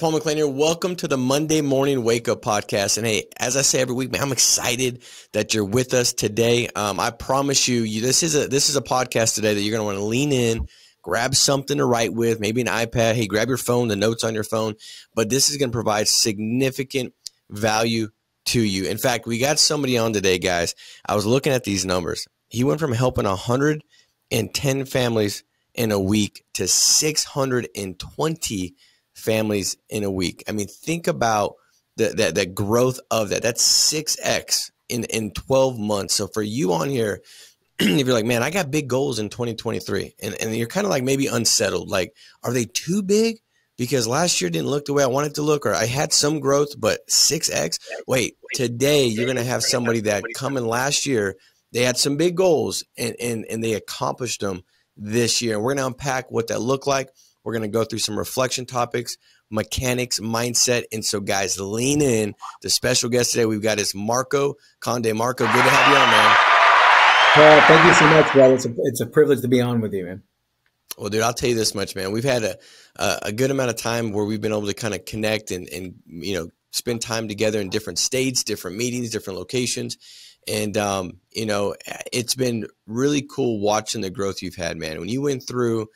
Paul McLean here. Welcome to the Monday Morning Wake Up Podcast. And hey, as I say every week, man, I'm excited that you're with us today. Um, I promise you, you, this is a this is a podcast today that you're going to want to lean in, grab something to write with, maybe an iPad. Hey, grab your phone, the notes on your phone. But this is going to provide significant value to you. In fact, we got somebody on today, guys. I was looking at these numbers. He went from helping 110 families in a week to 620 families in a week. I mean, think about the, the, the growth of that. That's 6x in, in 12 months. So for you on here, if you're like, man, I got big goals in 2023, and, and you're kind of like maybe unsettled, like, are they too big? Because last year didn't look the way I wanted to look, or I had some growth, but 6x. Wait, today you're going to have somebody that coming last year, they had some big goals and, and, and they accomplished them this year. We're going to unpack what that looked like. We're going to go through some reflection topics, mechanics, mindset. And so, guys, lean in. The special guest today we've got is Marco Conde. Marco, good to have you on, man. Paul, thank you so much, brother. It's a, it's a privilege to be on with you, man. Well, dude, I'll tell you this much, man. We've had a, a, a good amount of time where we've been able to kind of connect and, and, you know, spend time together in different states, different meetings, different locations. And, um, you know, it's been really cool watching the growth you've had, man. When you went through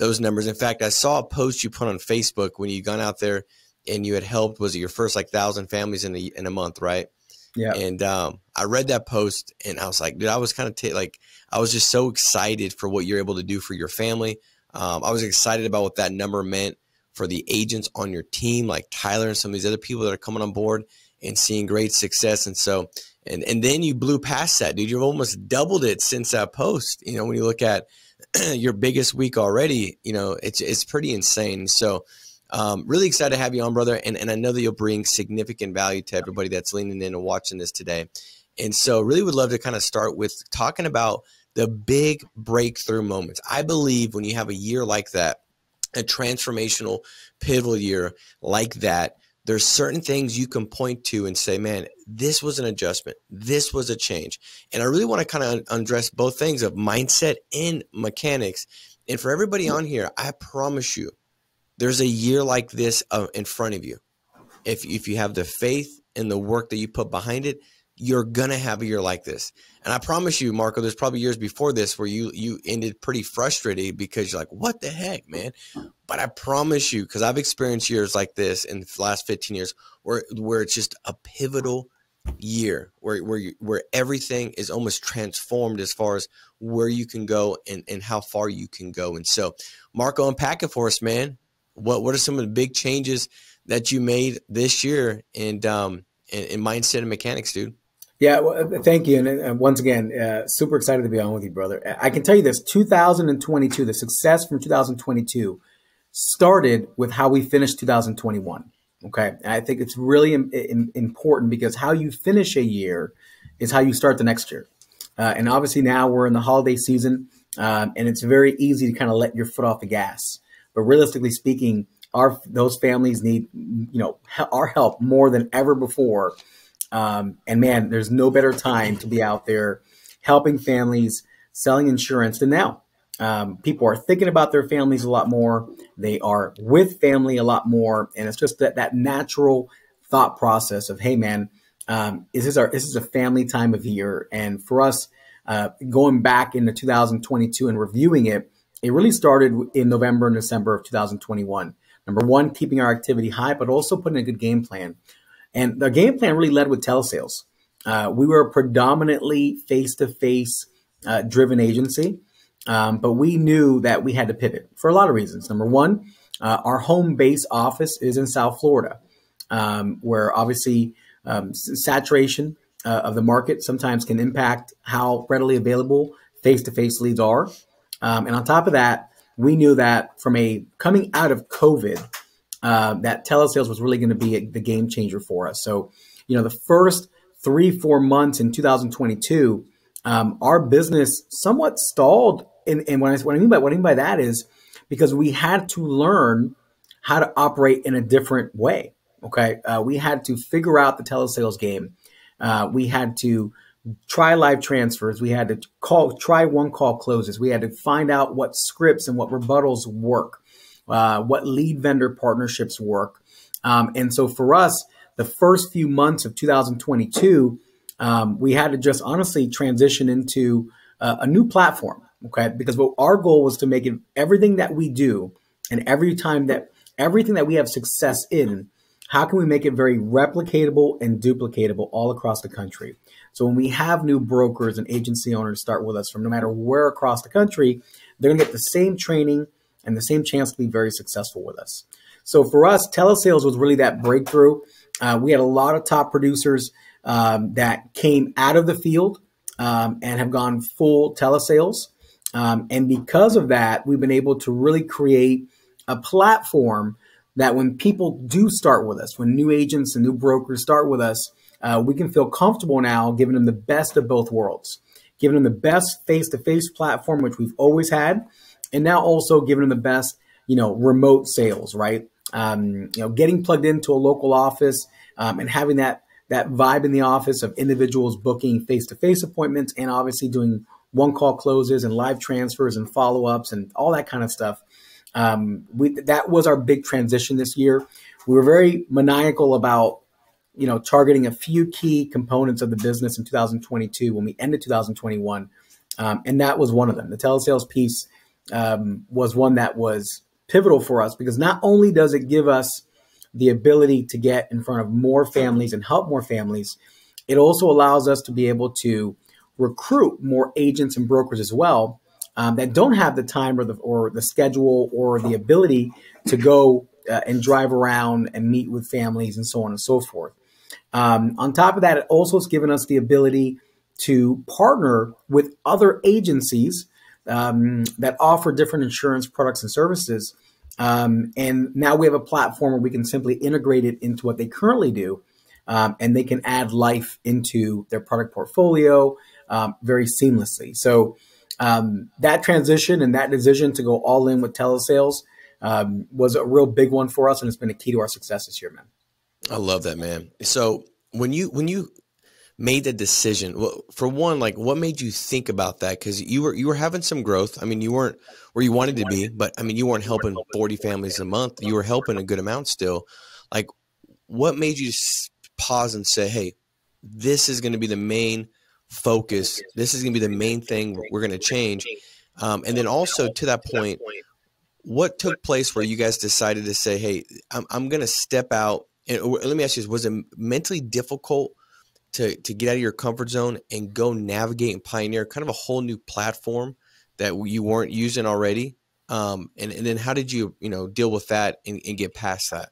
those numbers, in fact, I saw a post you put on Facebook when you gone out there and you had helped, was it your first like thousand families in a, in a month, right? Yeah. And um, I read that post and I was like, dude, I was kind of t- like, I was just so excited for what you're able to do for your family. Um, I was excited about what that number meant for the agents on your team, like Tyler and some of these other people that are coming on board and seeing great success. And so, and and then you blew past that, dude. You've almost doubled it since that post. You know, when you look at your biggest week already, you know, it's it's pretty insane. So, um, really excited to have you on, brother. And and I know that you'll bring significant value to everybody that's leaning in and watching this today. And so, really would love to kind of start with talking about the big breakthrough moments. I believe when you have a year like that, a transformational, pivotal year like that, there's certain things you can point to and say, man, this was an adjustment. This was a change. And I really want to kind of undress both things of mindset and mechanics. And for everybody on here, I promise you, there's a year like this uh, in front of you. If, if you have the faith and the work that you put behind it, you're gonna have a year like this. And I promise you, Marco, there's probably years before this where you you ended pretty frustrated because you're like, what the heck, man? But I promise you, because I've experienced years like this in the last 15 years where where it's just a pivotal year where where you, where everything is almost transformed as far as where you can go and, and how far you can go. And so, Marco, unpack it for us, man. What what are some of the big changes that you made this year and um in, in mindset and mechanics, dude? Yeah, well, uh, thank you. And, and once again, uh, super excited to be on with you, brother. I can tell you this 2022, the success from 2022 started with how we finished 2021. Okay. And I think it's really Im- Im- important because how you finish a year is how you start the next year. Uh, and obviously now we're in the holiday season, um, and it's very easy to kind of let your foot off the gas. But realistically speaking, our those families need you know our help more than ever before um, and man, there's no better time to be out there helping families selling insurance than now. Um, people are thinking about their families a lot more. They are with family a lot more, and it's just that that natural thought process of, hey, man, um, is this our this is a family time of year, and for us, uh, going back into 2022 and reviewing it, it really started in November and December of 2021. Number one, keeping our activity high, but also putting a good game plan. And the game plan really led with telesales. Uh, we were a predominantly face to face driven agency, um, but we knew that we had to pivot for a lot of reasons. Number one, uh, our home base office is in South Florida, um, where obviously um, saturation uh, of the market sometimes can impact how readily available face to face leads are. Um, and on top of that, we knew that from a coming out of COVID, uh, that telesales was really going to be a, the game changer for us. So, you know, the first three, four months in 2022, um, our business somewhat stalled. And, and what, I, what I mean by what I mean by that is because we had to learn how to operate in a different way. Okay, uh, we had to figure out the telesales game. Uh, we had to try live transfers. We had to call, try one call closes. We had to find out what scripts and what rebuttals work uh, what lead vendor partnerships work. Um, and so for us, the first few months of 2022, um, we had to just honestly transition into uh, a new platform. Okay, because what our goal was to make it everything that we do, and every time that everything that we have success in, how can we make it very replicatable and duplicatable all across the country? So when we have new brokers and agency owners start with us from no matter where across the country, they're gonna get the same training and the same chance to be very successful with us. So for us, telesales was really that breakthrough. Uh, we had a lot of top producers um, that came out of the field um, and have gone full telesales. Um, and because of that, we've been able to really create a platform that when people do start with us, when new agents and new brokers start with us, uh, we can feel comfortable now giving them the best of both worlds, giving them the best face-to-face platform, which we've always had, and now also giving them the best, you know, remote sales, right? Um, you know, getting plugged into a local office um, and having that that vibe in the office of individuals booking face-to-face appointments and obviously doing one-call closes and live transfers and follow-ups and all that kind of stuff. Um, we, that was our big transition this year. We were very maniacal about you know, targeting a few key components of the business in 2022 when we ended 2021. Um, and that was one of them. The telesales piece um, was one that was pivotal for us because not only does it give us the ability to get in front of more families and help more families, it also allows us to be able to recruit more agents and brokers as well um, that don't have the time or the, or the schedule or the ability to go uh, and drive around and meet with families and so on and so forth. Um, on top of that, it also has given us the ability to partner with other agencies um, that offer different insurance products and services. Um, and now we have a platform where we can simply integrate it into what they currently do, um, and they can add life into their product portfolio um, very seamlessly. So um, that transition and that decision to go all in with telesales um, was a real big one for us, and it's been a key to our success this year, man. I love that, man. So when you when you made the decision, well, for one, like what made you think about that? Because you were you were having some growth. I mean, you weren't where you wanted to be, but I mean, you weren't helping forty families a month. You were helping a good amount still. Like, what made you pause and say, "Hey, this is going to be the main focus. This is going to be the main thing we're going to change." Um, and then also to that point, what took place where you guys decided to say, "Hey, I'm, I'm going to step out and let me ask you this: Was it mentally difficult to to get out of your comfort zone and go navigate and pioneer kind of a whole new platform that you weren't using already? Um, and, and then how did you you know deal with that and, and get past that?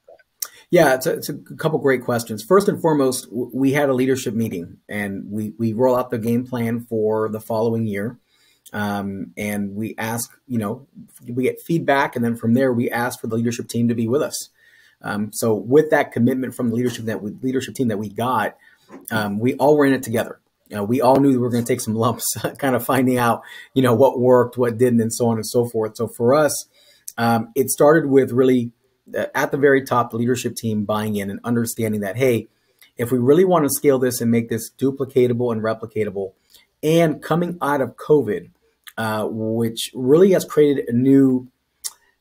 Yeah, it's a, it's a, couple great questions. First and foremost, we had a leadership meeting and we, we roll out the game plan for the following year. Um, and we ask, you know, we get feedback. And then from there, we ask for the leadership team to be with us. Um, so with that commitment from the leadership that we, leadership team that we got, um, we all were in it together. You know, we all knew we were going to take some lumps, kind of finding out, you know, what worked, what didn't, and so on and so forth. So for us, um, it started with really uh, at the very top, the leadership team buying in and understanding that, hey, if we really want to scale this and make this duplicatable and replicatable, and coming out of COVID, uh, which really has created a new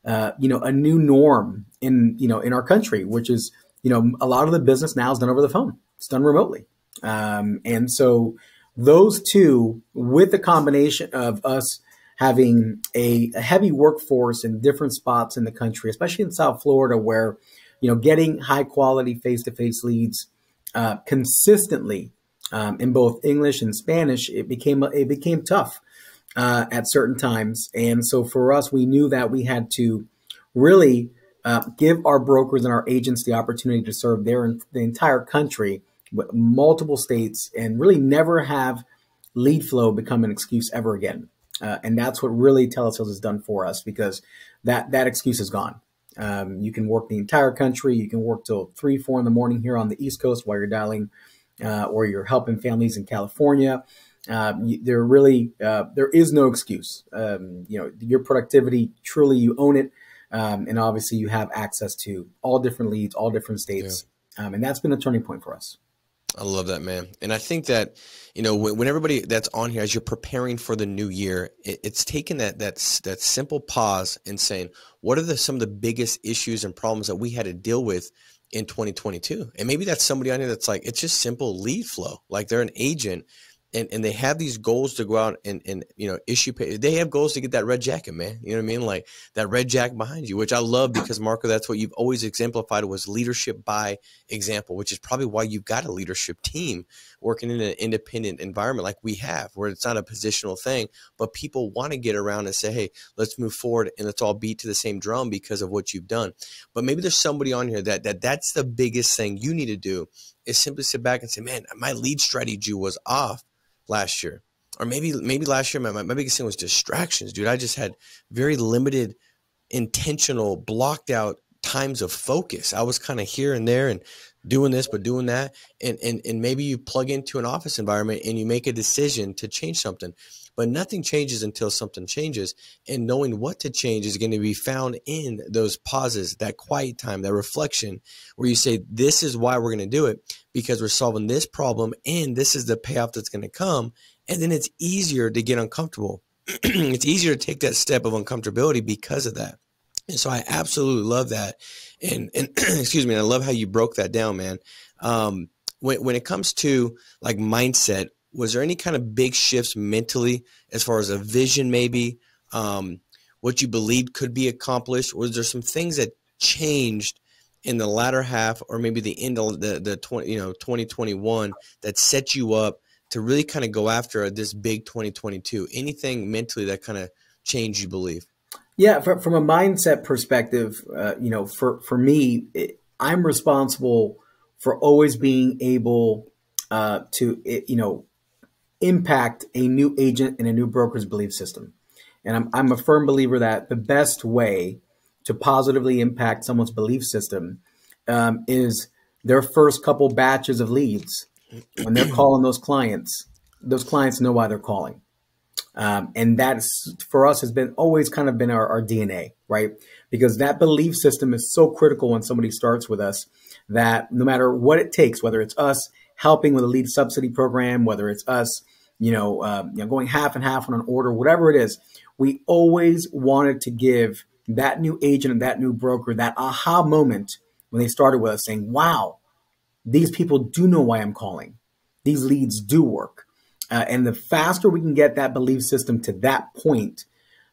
uh, you know, a new norm in, you know, in our country, which is, you know, a lot of the business now is done over the phone. It's done remotely. Um, and so those two, with the combination of us having a, a, heavy workforce in different spots in the country, especially in South Florida, where, you know, getting high quality face to face leads uh, consistently um, in both English and Spanish, it became it became tough uh, at certain times. And so for us, we knew that we had to really uh, give our brokers and our agents the opportunity to serve their the entire country, multiple states, and really never have lead flow become an excuse ever again. Uh, and that's what really telesales has done for us because that that excuse is gone. Um, you can work the entire country. You can work till three, four in the morning here on the East Coast while you're dialing, uh, or you're helping families in California. Um, there really uh, there is no excuse. Um, you know your productivity truly you own it, um, and obviously you have access to all different leads, all different states, yeah. Um, and that's been a turning point for us. I love that, man. And I think that, you know, when, when, everybody that's on here, as you're preparing for the new year, it, it's taking that, that, that simple pause and saying, what are the, some of the biggest issues and problems that we had to deal with in 2022. And maybe that's somebody on here that's like, it's just simple lead flow. Like they're an agent and, and they have these goals to go out and, and you know issue pay. they have goals to get that red jacket man you know what i mean like that red jacket behind you which i love because marco that's what you've always exemplified was leadership by example which is probably why you've got a leadership team working in an independent environment like we have where it's not a positional thing but people want to get around and say hey let's move forward and let's all beat to the same drum because of what you've done but maybe there's somebody on here that, that that's the biggest thing you need to do is simply sit back and say man my lead strategy was off last year. Or maybe maybe last year my, my biggest thing was distractions, dude. I just had very limited, intentional, blocked out times of focus. I was kind of here and there and doing this but doing that. And, and and maybe you plug into an office environment and you make a decision to change something. But nothing changes until something changes. And knowing what to change is going to be found in those pauses, that quiet time, that reflection, where you say, This is why we're going to do it because we're solving this problem and this is the payoff that's going to come. And then it's easier to get uncomfortable. it's easier to take that step of uncomfortability because of that. And so I absolutely love that. And, and excuse me, I love how you broke that down, man. Um, when, when it comes to like mindset, was there any kind of big shifts mentally as far as a vision maybe um, what you believed could be accomplished? Was there some things that changed in the latter half or maybe the end of the, the 20 you know 2021 that set you up to really kind of go after this big 2022 anything mentally that kind of changed you believe? Yeah for, from a mindset perspective uh, you know for for me it, i'm responsible for always being able uh, to you know impact a new agent and a new broker's belief system. And I'm, I'm a firm believer that the best way to positively impact someone's belief system um, is their first couple batches of leads. When they're calling those clients, those clients know why they're calling. Um, and that's for us has been always kind of been our, our DNA, right? Because that belief system is so critical when somebody starts with us that no matter what it takes, whether it's us helping with a lead subsidy program, whether it's us, you know, uh, you know, going half and half on an order, whatever it is, we always wanted to give that new agent and that new broker that aha moment when they started with us saying, wow, these people do know why I'm calling. These leads do work. Uh, and the faster we can get that belief system to that point,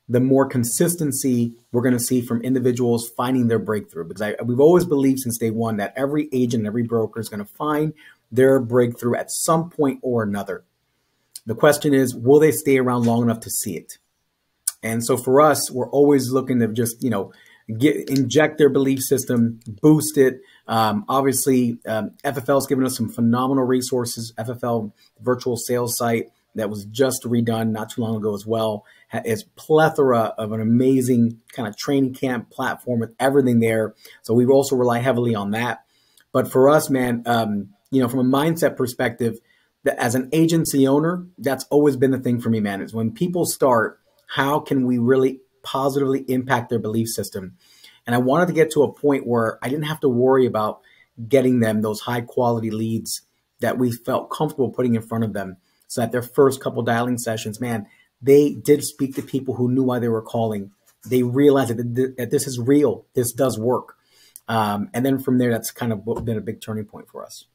the more consistency we're going to see from individuals finding their breakthrough. Because I, we've always believed since day one that every agent, and every broker is going to find their breakthrough at some point or another. The question is, will they stay around long enough to see it? And so for us, we're always looking to just, you know, get inject their belief system, boost it. Um, obviously, um, FFL has given us some phenomenal resources. FFL virtual sales site that was just redone not too long ago as well is plethora of an amazing kind of training camp platform with everything there. So we also rely heavily on that. But for us, man, um, you know, from a mindset perspective, that as an agency owner, that's always been the thing for me, man, is when people start, how can we really positively impact their belief system? And I wanted to get to a point where I didn't have to worry about getting them those high quality leads that we felt comfortable putting in front of them. So that their first couple dialing sessions, man, they did speak to people who knew why they were calling. They realized that, that this is real. This does work. Um, and then from there, that's kind of been a big turning point for us.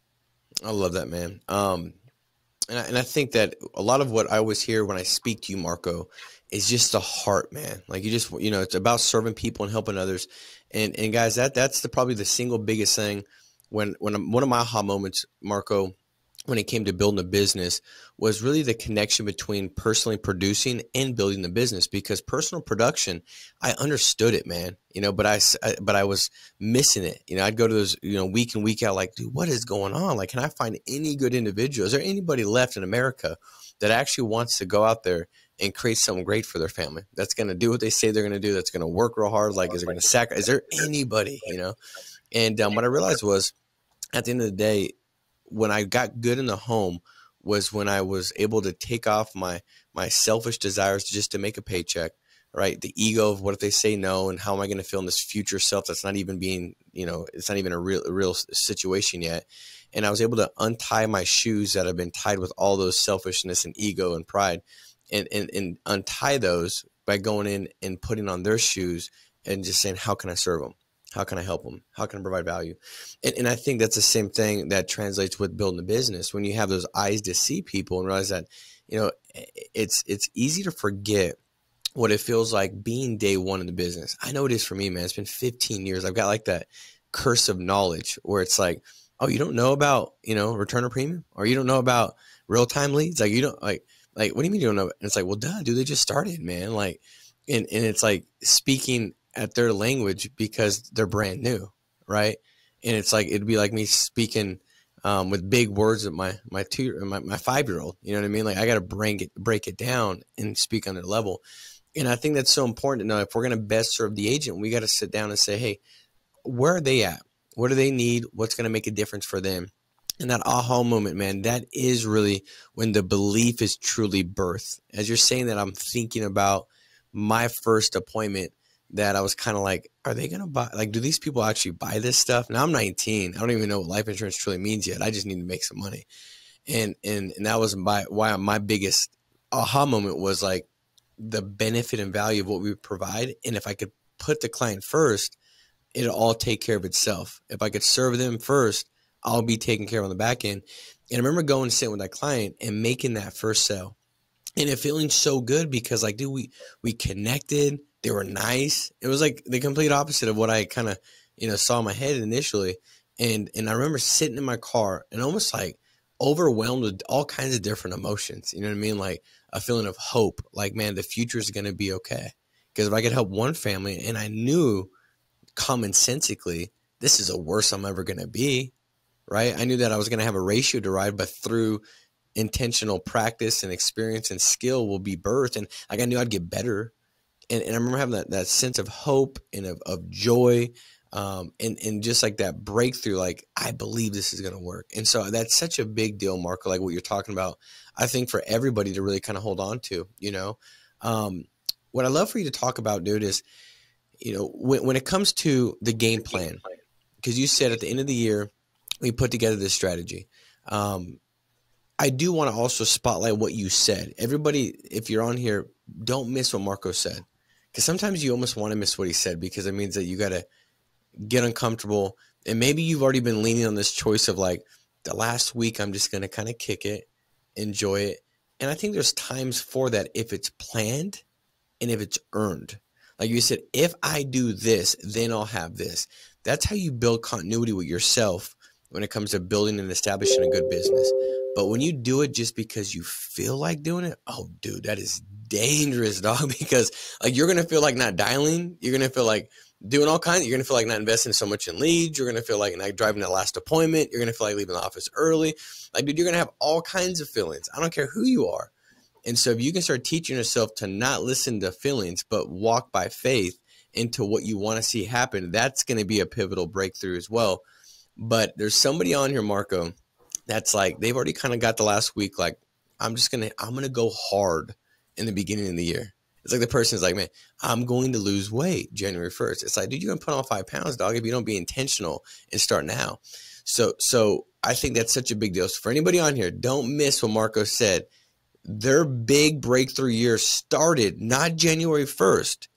I love that, man. Um, and I, and I think that a lot of what I always hear when I speak to you, Marco, is just the heart, man. Like you just, you know, it's about serving people and helping others. And and guys, that that's the probably the single biggest thing. When when I'm, one of my aha moments, Marco, when it came to building a business was really the connection between personally producing and building the business because personal production i understood it man you know but I, I, but i was missing it. You know i'd go to those you know week in week out like dude what is going on? Like can i find any good individual? Is there anybody left in america that actually wants to go out there and create something great for their family? That's going to do what they say they're going to do. That's going to work real hard. Like is there going to sacrifice is there anybody? You know? And um, what i realized was at the end of the day when I got good in the home was when I was able to take off my my selfish desires just to make a paycheck, right? The ego of what if they say no and how am I going to feel in this future self that's not even being, you know, it's not even a real a real situation yet. And I was able to untie my shoes that have been tied with all those selfishness and ego and pride and and, and untie those by going in and putting on their shoes and just saying how can I serve them? How can I help them? How can I provide value? And, and I think that's the same thing that translates with building a business. When you have those eyes to see people and realize that, you know, it's it's easy to forget what it feels like being day one in the business. I know it is for me, man. It's been 15 years. I've got like that curse of knowledge where it's like, oh, you don't know about, you know, return of premium or you don't know about real time leads. Like you don't like, like, what do you mean you don't know? And it's like, well, duh, dude, they just started, man. Like, and, and it's like speaking at their language because they're brand new. Right. And it's like, it'd be like me speaking, um, with big words at my, my two, my, my five year old, you know what I mean? Like I got to bring it, break it down and speak on their level. And I think that's so important to know if we're going to best serve the agent, we got to sit down and say, Hey, where are they at? What do they need? What's going to make a difference for them? And that aha moment, man, that is really when the belief is truly birthed. As you're saying that, I'm thinking about my first appointment that I was kind of like, are they going to buy? Like, do these people actually buy this stuff? Now I'm 19. I don't even know what life insurance truly means yet. I just need to make some money. And, and, and that was my, why my biggest aha moment was like the benefit and value of what we provide. And if I could put the client first, it'll all take care of itself. If I could serve them first, I'll be taken care of on the back end. And I remember going and sitting with that client and making that first sale. And it feeling so good because like, dude, we we connected. They were nice. It was like the complete opposite of what I kind of, you know, saw in my head initially. And and I remember sitting in my car and almost like overwhelmed with all kinds of different emotions. You know what I mean? Like a feeling of hope, like, man, the future is gonna be okay. Because if I could help one family and I knew commonsensically, this is the worst I'm ever gonna be right? I knew that I was going to have a ratio derived, but through intentional practice and experience and skill will be birthed. And like I knew I'd get better. And, and I remember having that, that sense of hope and of, of joy um, and, and just like that breakthrough, like I believe this is going to work. And so that's such a big deal, Marco, like what you're talking about. I think for everybody to really kind of hold on to, you know, um, what I love for you to talk about, dude, is, you know, when, when it comes to the game plan, because you said at the end of the year, we put together this strategy. Um, I do want to also spotlight what you said. Everybody, if you're on here, don't miss what Marco said. Because sometimes you almost want to miss what he said because it means that you got to get uncomfortable. And maybe you've already been leaning on this choice of like, the last week, I'm just going to kind of kick it, enjoy it. And I think there's times for that if it's planned and if it's earned. Like you said, if I do this, then I'll have this. That's how you build continuity with yourself when it comes to building and establishing a good business. But when you do it just because you feel like doing it, oh, dude, that is dangerous, dog. Because like you're gonna feel like not dialing, you're gonna feel like doing all kinds. You're gonna feel like not investing so much in leads. You're gonna feel like not driving that last appointment. You're gonna feel like leaving the office early. Like, dude, you're gonna have all kinds of feelings. I don't care who you are. And so, if you can start teaching yourself to not listen to feelings, but walk by faith into what you want to see happen, that's going to be a pivotal breakthrough as well but there's somebody on here, Marco, that's like they've already kind of got the last week. Like, I'm just gonna I'm gonna go hard in the beginning of the year. It's like the person's like, man, I'm going to lose weight January 1st. It's like, dude, you're gonna put on five pounds, dog, if you don't be intentional and start now. So so I think that's such a big deal. So for anybody on here, don't miss what Marco said. Their big breakthrough year started not January 1st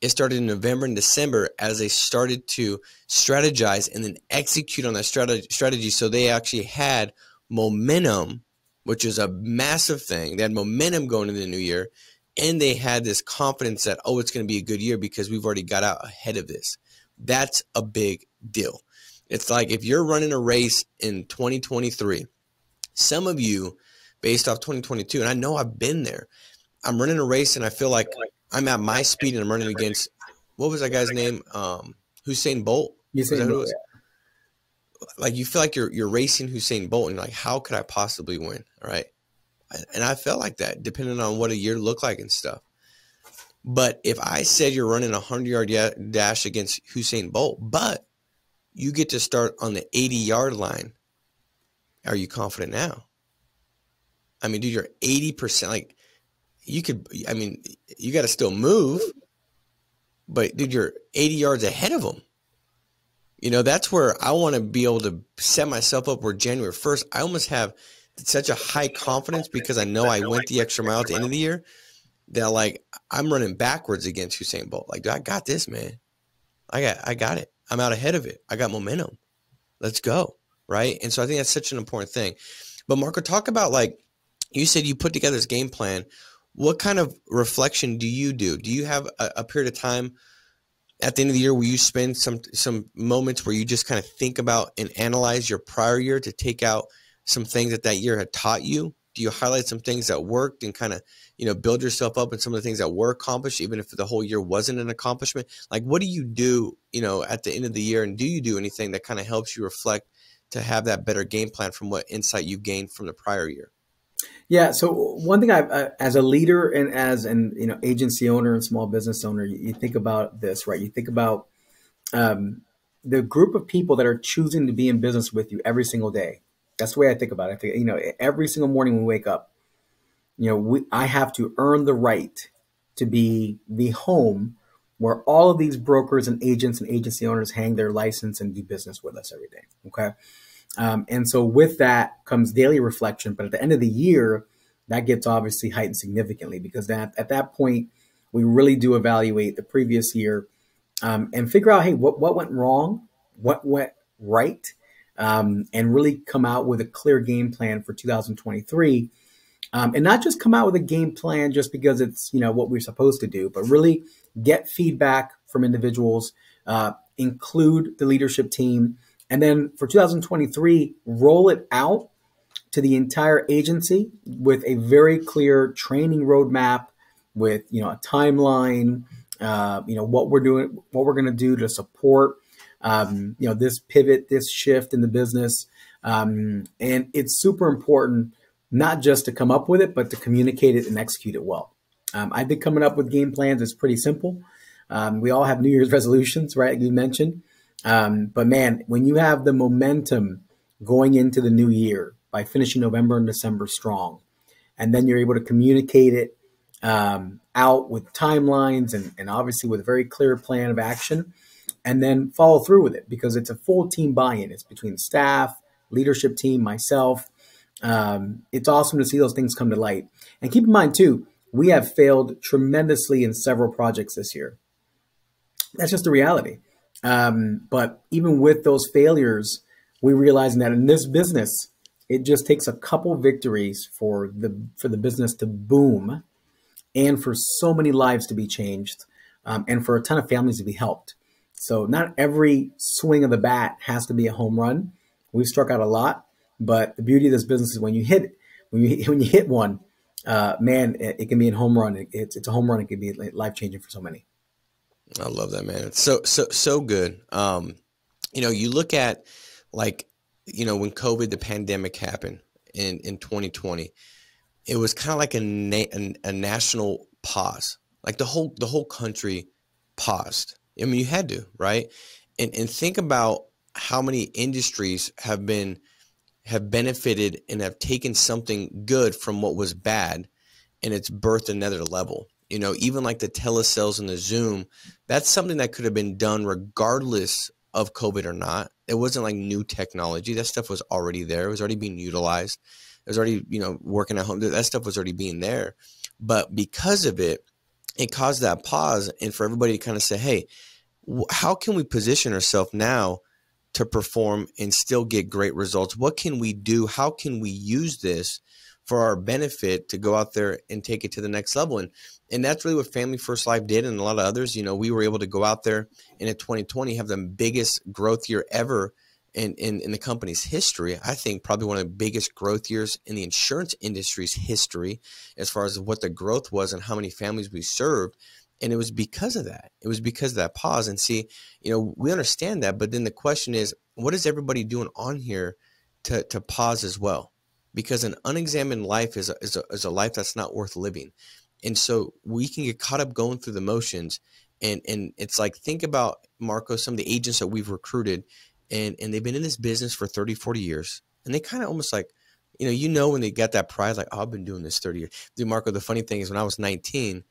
it started in November and December as they started to strategize and then execute on that strategy. So they actually had momentum, which is a massive thing. They had momentum going into the new year, and they had this confidence that, oh, it's going to be a good year because we've already got out ahead of this. That's a big deal. It's like if you're running a race in 2023, some of you, based off 2022, and I know I've been there, I'm running a race and I feel like I'm at my speed and I'm running against what was that guy's name? Um, Usain Bolt. Usain Bolt. Like you feel like you're you're racing Usain Bolt and like how could I possibly win? Right. And I felt like that depending on what a year looked like and stuff. But if I said you're running a 100 yard dash against Usain Bolt, but you get to start on the 80 yard line, are you confident now? I mean, dude, you're 80%. Like, you could, I mean, you got to still move, but dude, you're 80 yards ahead of them. You know, that's where I want to be able to set myself up where January 1st, I almost have such a high confidence because I know I went the extra mile at the end of the year that like I'm running backwards against Usain Bolt. Like, I got this, man. I got, I got it. I'm out ahead of it. I got momentum. Let's go. Right. And so I think that's such an important thing. But Marco, talk about like you said you put together this game plan. What kind of reflection do you do? Do you have a, a period of time at the end of the year will you spend some some moments where you just kind of think about and analyze your prior year to take out some things that that year had taught you? Do you highlight some things that worked and kind of you know build yourself up in some of the things that were accomplished, even if the whole year wasn't an accomplishment? Like, what do you do you know at the end of the year, and do you do anything that kind of helps you reflect to have that better game plan from what insight you've gained from the prior year? Yeah. So one thing I, uh, as a leader and as an you know agency owner and small business owner, you, you think about this, right? You think about um, the group of people that are choosing to be in business with you every single day. That's the way I think about it. I think you know every single morning we wake up, you know, we, I have to earn the right to be the home where all of these brokers and agents and agency owners hang their license and do business with us every day. Okay. Um, and so with that comes daily reflection. But at the end of the year, that gets obviously heightened significantly because that at that point, we really do evaluate the previous year um, and figure out, hey, what, what went wrong? What went right? Um, and really come out with a clear game plan for 2023. Um, and not just come out with a game plan just because it's you know what we're supposed to do, but really get feedback from individuals, uh, include the leadership team, and then for 2023, roll it out to the entire agency with a very clear training roadmap with, you know, a timeline, uh, you know, what we're doing, what we're going to do to support, um, you know, this pivot, this shift in the business. Um, and it's super important not just to come up with it, but to communicate it and execute it well. Um, I think coming up with game plans is pretty simple. Um, we all have New Year's resolutions, right? You mentioned. Um, but man, when you have the momentum going into the new year by finishing November and December strong, and then you're able to communicate it um, out with timelines and, and obviously with a very clear plan of action, and then follow through with it because it's a full team buy-in. It's between staff, leadership team, myself. Um, it's awesome to see those things come to light. And keep in mind too, we have failed tremendously in several projects this year. That's just the reality. Um, but even with those failures, we realizing that in this business, it just takes a couple victories for the for the business to boom, and for so many lives to be changed, um, and for a ton of families to be helped. So not every swing of the bat has to be a home run. We've struck out a lot, but the beauty of this business is when you hit when you when you hit one, uh, man, it, it, can be a home run. It, it's it's a home run. It can be life changing for so many. I love that man. It's so so so good. Um, you know, you look at like you know when COVID, the pandemic happened in in 2020, it was kind of like a, na- a, a national pause. Like the whole the whole country paused. I mean, you had to right, and and think about how many industries have been have benefited and have taken something good from what was bad and it's birthed another level you know even like the telesales and the zoom that's something that could have been done regardless of covid or not. It wasn't like new technology. That stuff was already there. It was already being utilized. It was already you know working at home. That stuff was already being there. But because of it it caused that pause and for everybody to kind of say hey how can we position ourselves now to perform and still get great results? What can we do? How can we use this for our benefit to go out there and take it to the next level. And and that's really what Family First Life did, and a lot of others. You know, we were able to go out there and in 2020 have the biggest growth year ever in, in, in the company's history. I think probably one of the biggest growth years in the insurance industry's history, as far as what the growth was and how many families we served. And it was because of that. It was because of that pause. And see, you know, we understand that, but then the question is, what is everybody doing on here to to pause as well? Because an unexamined life is a, is a, is a life that's not worth living. And so we can get caught up going through the motions. And, and it's like, think about Marco, some of the agents that we've recruited and, and they've been in this business for 30, 40 years. And they kind of almost like, you know, you know, when they get that pride, like, oh, I've been doing this 30 years. Dude, Marco, the funny thing is when I was 19,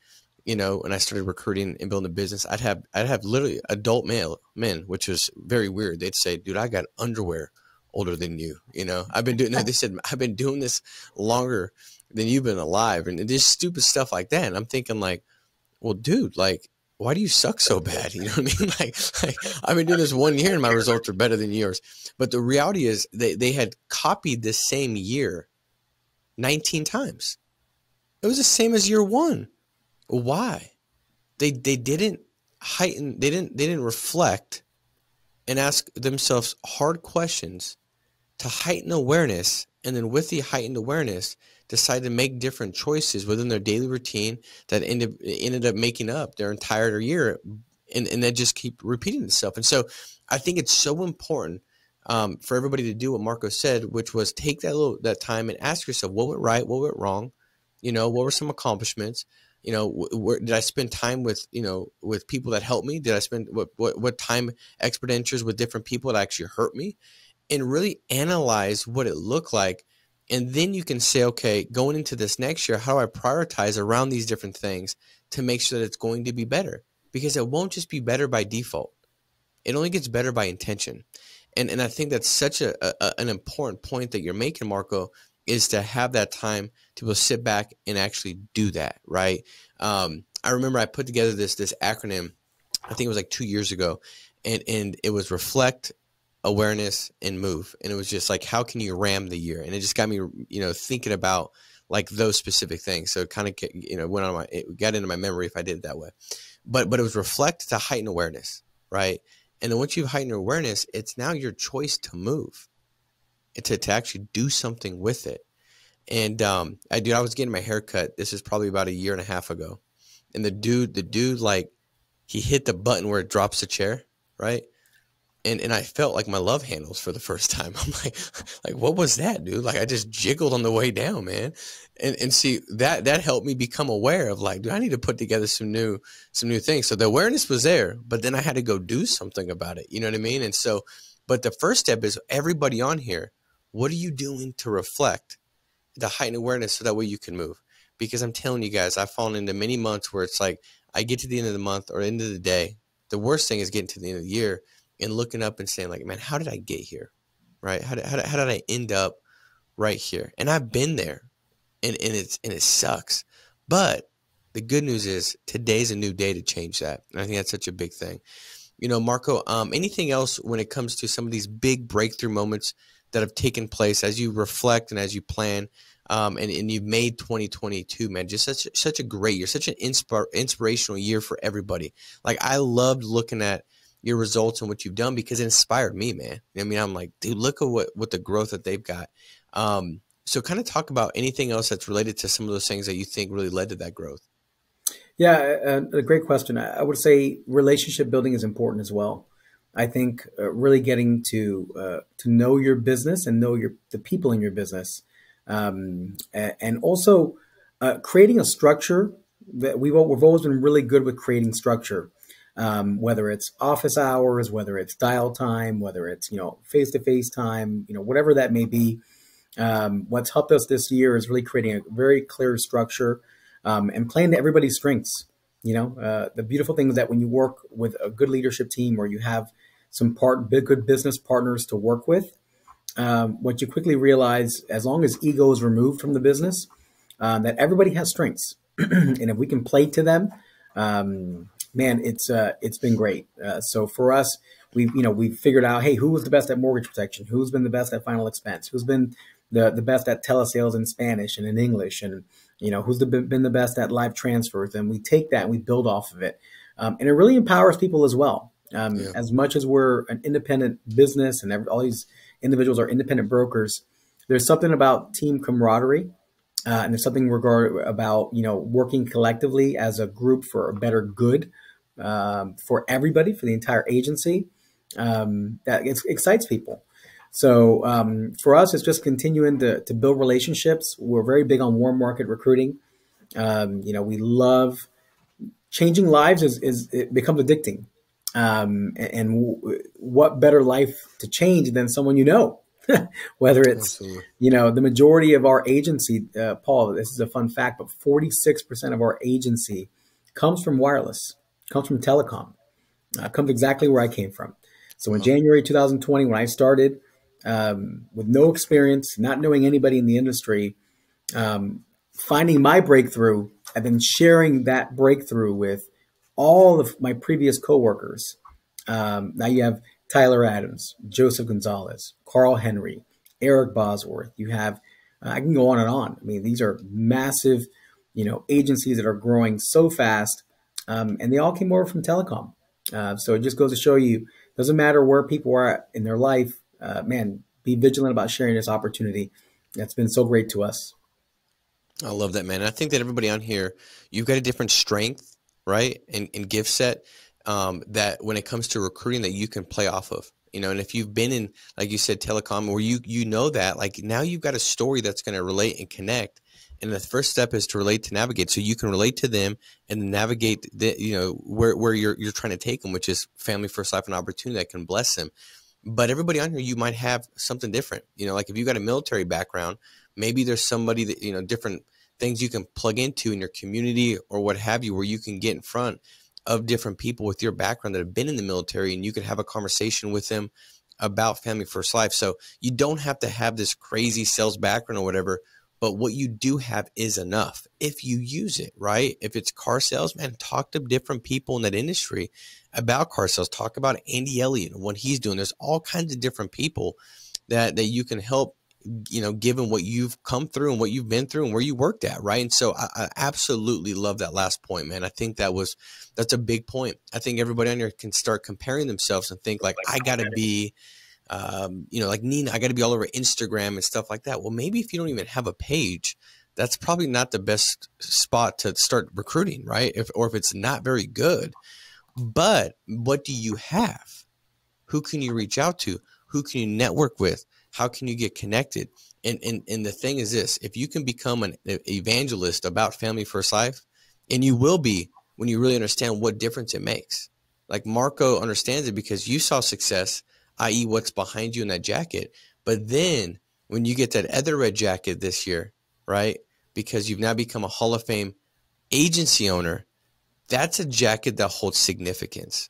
you know, and I started recruiting and building a business, I'd have, I'd have literally adult male men, which was very weird. They'd say, dude, I got underwear older than you. You know, I've been doing. they said I've been doing this longer than you've been alive, and just stupid stuff like that. And I'm thinking like, well, dude, like why do you suck so bad? You know what I mean? Like, like I've been doing this one year and my results are better than yours. But the reality is they, they had copied the same year 19 times. It was the same as year one. Why? They they didn't heighten they didn't they didn't reflect and ask themselves hard questions to heighten awareness and then with the heightened awareness decide to make different choices within their daily routine that ended, ended up making up their entire year and, and that just keep repeating itself. And so i think it's so important um, for everybody to do what marco said which was take that little that time and ask yourself what went right what went wrong? You know what were some accomplishments you know where did i spend time with you know with people that helped me? Did i spend what what, what time expenditures with different people that actually hurt me? And really analyze what it looked like and then you can say okay going into this next year how do i prioritize around these different things to make sure that it's going to be better? Because it won't just be better by default. It only gets better by intention. And and i think that's such a, a an important point that you're making marco is to have that time to be able to sit back and actually do that, right? Um, I remember I put together this this acronym, I think it was like two years ago, and and it was reflect, awareness, and move, and it was just like how can you ram the year, and it just got me you know thinking about like those specific things. So it kind of you know went on my it got into my memory if I did it that way, but but it was reflect to heighten awareness, right? And then once you heighten your awareness, it's now your choice to move to, to actually do something with it. And um, I dude, I was getting my hair cut. This is probably about a year and a half ago. And the dude, the dude, like, he hit the button where it drops the chair, right? And and I felt like my love handles for the first time. I'm like, like what was that, dude? Like I just jiggled on the way down, man. And and see that that helped me become aware of like, do I need to put together some new some new things? So the awareness was there, but then I had to go do something about it. You know what I mean? And so, but the first step is everybody on here what are you doing to reflect the heightened awareness so that way you can move? Because I'm telling you guys, I've fallen into many months where it's like I get to the end of the month or end of the day. The worst thing is getting to the end of the year and looking up and saying, like, man, how did I get here? Right? How did, how did, how did I end up right here? And I've been there and, and it's and it sucks. But the good news is today's a new day to change that. And I think that's such a big thing. You know, Marco, um, anything else when it comes to some of these big breakthrough moments that have taken place as you reflect and as you plan. Um, and, and you've made 2022, man, just such such a great year, such an inspir- inspirational year for everybody. Like I loved looking at your results and what you've done because it inspired me, man. I mean, I'm like, dude, look at what what the growth that they've got. Um, so, kind of talk about anything else that's related to some of those things that you think really led to that growth. Yeah, a, a great question. I would say relationship building is important as well. I think uh, really getting to uh, to know your business and know your the people in your business, um, and also uh, creating a structure that we've we've always been really good with creating structure, um, whether it's office hours, whether it's dial time, whether it's you know face to face time, you know whatever that may be. Um, what's helped us this year is really creating a very clear structure um, and playing to everybody's strengths. You know, uh, the beautiful thing is that when you work with a good leadership team or you have some part good business partners to work with, um, what you quickly realize, as long as ego is removed from the business, uh, that everybody has strengths, and if we can play to them, um, man, it's uh, it's been great. Uh, so for us, we've you know we've figured out, hey, who was the best at mortgage protection? Who's been the best at final expense? Who's been the the best at telesales in Spanish and in English? And you know who's the, been the best at live transfers? And we take that and we build off of it, um, and it really empowers people as well. Um, yeah. As much as we're an independent business and every, all these individuals are independent brokers, there's something about team camaraderie, uh, and there's something regard about you know working collectively as a group for a better good um, for everybody, for the entire agency. Um, that excites people. So um, for us, it's just continuing to, to build relationships. We're very big on warm market recruiting. Um, you know, we love changing lives is, is it becomes addicting. Um, and, w- what better life to change than someone you know? Whether it's, Absolutely. you know, the majority of our agency, uh, Paul, this is a fun fact, but 46% of our agency comes from wireless, comes from telecom, uh, comes exactly where I came from. So in January 2020, when I started, um, with no experience, not knowing anybody in the industry, um, finding my breakthrough and then sharing that breakthrough with all of my previous coworkers. Um, now you have Tyler Adams, Joseph Gonzalez, Carl Henry, Eric Bosworth. You have, uh, I can go on and on. I mean, these are massive, you know, agencies that are growing so fast, um, and they all came over from telecom. Uh, so it just goes to show you, doesn't matter where people are in their life, uh, man, be vigilant about sharing this opportunity. That's been so great to us. I love that, man. I think that everybody on here, you've got a different strength, right, and, and gift set um, that when it comes to recruiting that you can play off of. You know, and if you've been in, like you said, telecom, where you you know that, like now you've got a story that's going to relate and connect. And the first step is to relate to navigate, so you can relate to them and navigate the you know where where you're you're trying to take them, which is family first life and opportunity that can bless them. But everybody on here, you might have something different. You know, like if you got a military background, maybe there's somebody that you know different things you can plug into in your community or what have you where you can get in front of different people with your background that have been in the military and you can have a conversation with them about family first life. So you don't have to have this crazy sales background or whatever but what you do have is enough if you use it right? If it's car sales man talk to different people in that industry about car sales. Talk about andy elliott and what he's doing. There's all kinds of different people that that you can help you know, given what you've come through and what you've been through and where you worked at, right? And so I, I, absolutely love that last point, man. I think that was that's a big point. I think everybody on here can start comparing themselves and think like, I got to be, um, you know, like Nina, I got to be all over Instagram and stuff like that. Well, maybe if you don't even have a page, that's probably not the best spot to start recruiting, right? If or if it's not very good. But what do you have? Who can you reach out to? Who can you network with? How can you get connected? And, and, and the thing is this if you can become an evangelist about family first life, and you will be when you really understand what difference it makes. Like Marco understands it because you saw success, i.e., what's behind you in that jacket. But then when you get that other red jacket this year, right? Because you've now become a Hall of Fame agency owner, that's a jacket that holds significance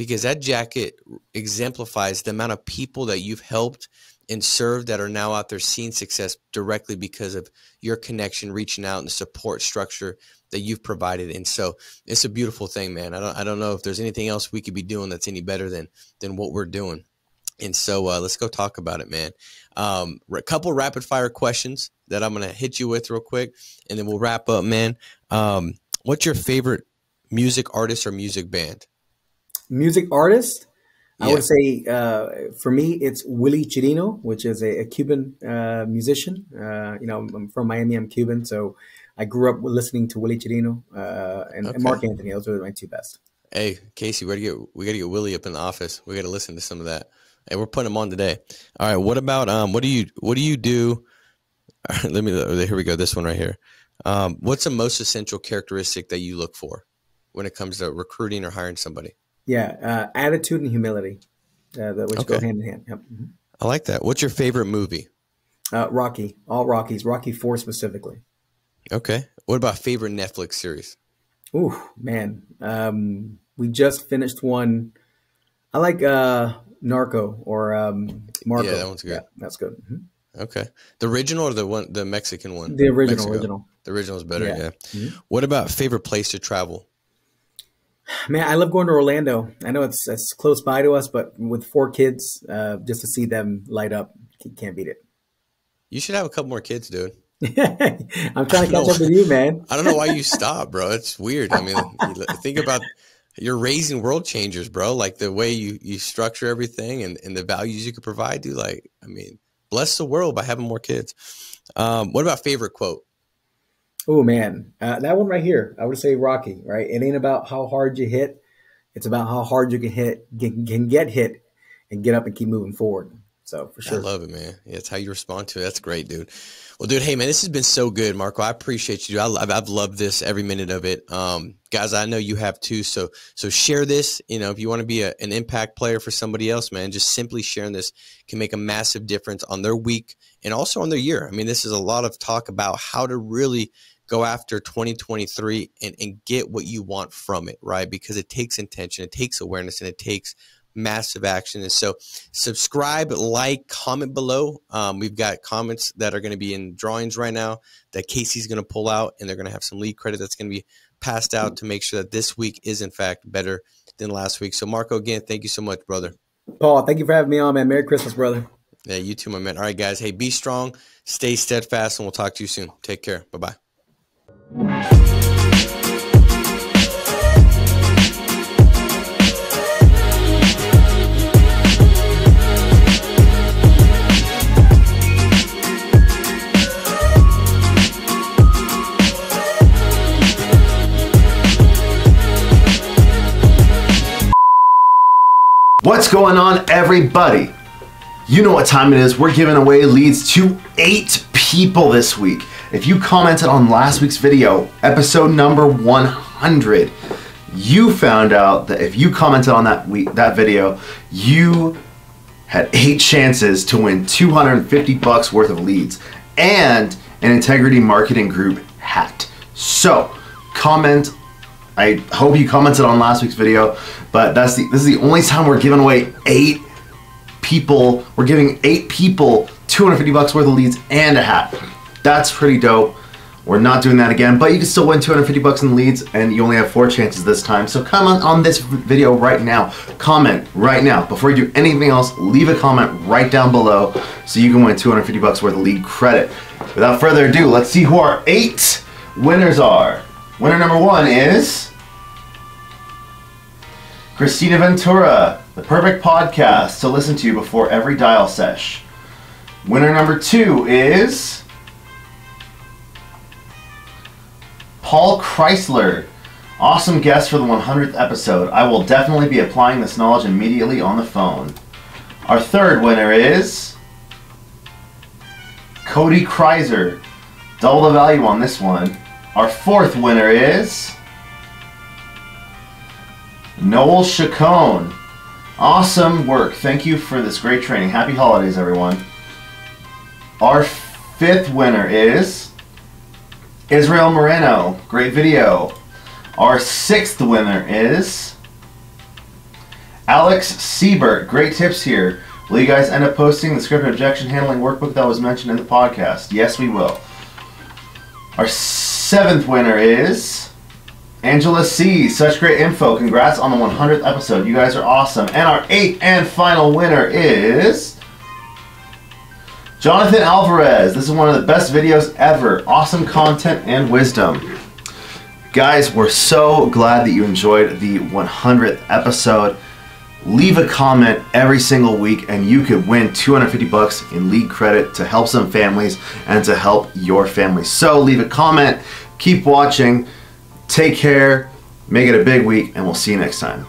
because that jacket exemplifies the amount of people that you've helped and served that are now out there seeing success directly because of your connection, reaching out, and the support structure that you've provided. And so it's a beautiful thing, man. I don't, I don't know if there's anything else we could be doing that's any better than than what we're doing. And so uh, let's go talk about it, man. Um, a couple rapid fire questions that I'm gonna hit you with real quick, and then we'll wrap up, man. Um, what's your favorite music artist or music band? Music artist, yeah. I would say uh, for me it's Willie Chirino, which is a, a Cuban uh, musician. Uh, you know, I'm from Miami. I'm Cuban, so I grew up listening to Willie Chirino uh, and, okay. and, Marc Anthony. Those are my two best. Hey, Casey, we gotta get we gotta get Willie up in the office. We gotta listen to some of that. Hey, we're putting him on today. All right. What about um? What do you what do you do? Right, let me. Here we go. This one right here. Um, what's the most essential characteristic that you look for when it comes to recruiting or hiring somebody? Yeah, uh, attitude and humility, uh, which okay. go hand in hand. Yep. Mm-hmm. I like that. What's your favorite movie? Uh, Rocky, all Rockies, Rocky Four specifically. Okay. What about favorite Netflix series? Ooh, man, um, we just finished one. I like uh, Narco or um, Marco. Yeah, that one's good. Yeah, that's good. Mm-hmm. Okay, the original or the one, the Mexican one? The original, Mexico. original. The original is better. Yeah. yeah. Mm-hmm. What about favorite place to travel? Man, I love going to Orlando. I know it's, it's close by to us, but with four kids, uh, just to see them light up, can't beat it. You should have a couple more kids, dude. I'm trying to catch up with you, man. I don't know why you stop, bro. It's weird. I mean, think about you're raising world changers, bro. Like the way you you structure everything and, and the values you could provide, dude. Like, I mean, bless the world by having more kids. Um, what about favorite quote? Oh man, uh, that one right here. I would say Rocky. Right. It ain't about how hard you hit. It's about how hard you can hit, can, can get hit, and get up and keep moving forward. So for sure, I love it, man. Yeah, it's how you respond to it. That's great, dude. Well, dude, hey man, this has been so good, Marco. I appreciate you. I, have I've loved this every minute of it, um, guys. I know you have too. So so share this. You know, if you want to be a, an impact player for somebody else, man, just simply sharing this can make a massive difference on their week and also on their year. I mean, this is a lot of talk about how to really go after 2023 and, and get what you want from it, right? Because it takes intention, it takes awareness, and it takes massive action. And so, subscribe, like, comment below. Um, we've got comments that are going to be in drawings right now that Casey's going to pull out, and they're going to have some lead credit that's going to be passed out to make sure that this week is in fact better than last week. So Marco, again, thank you so much, brother. Paul, thank you for having me on, man. Merry Christmas, brother. Yeah, you too, my man. All right, guys. Hey, be strong, stay steadfast, and we'll talk to you soon. Take care. Bye bye. What's going on, everybody? You know what time it is. We're giving away leads to eight people this week. If you commented on last week's video, episode number 100, you found out that if you commented on that week that video, you had eight chances to win 250 bucks worth of leads and an Integrity Marketing Group hat. So, comment I hope you commented on last week's video, but that's the this is the only time we're giving away eight people. We're giving eight people 250 bucks worth of leads and a hat. That's pretty dope. We're not doing that again, but you can still win 250 bucks in leads, and you only have four chances this time. So comment on this video right now. Comment right now before you do anything else. Leave a comment right down below so you can win 250 bucks worth of lead credit. Without further ado, let's see who our eight winners are. Winner number one is. Christina Ventura, the perfect podcast to listen to before every dial sesh. Winner number two is Paul Chrysler. Awesome guest for the 100th episode. I will definitely be applying this knowledge immediately on the phone. Our third winner is Cody Kreiser. Double the value on this one. Our fourth winner is Noel Chacon. Awesome work. Thank you for this great training. Happy holidays, everyone. Our fifth winner is Israel Moreno. Great video. Our sixth winner is Alex Siebert. Great tips here. Will you guys end up posting the script objection handling workbook that was mentioned in the podcast? Yes, we will. Our seventh winner is Angela C. Such great info. Congrats on the 100th episode. You guys are awesome. And our eighth and final winner is. Jonathan Alvarez. This is one of the best videos ever. Awesome content and wisdom. Guys, we're so glad that you enjoyed the 100th episode. Leave a comment every single week and you could win 250 bucks in lead credit to help some families and to help your family. So leave a comment, keep watching. Take care, make it a big week, and we'll see you next time.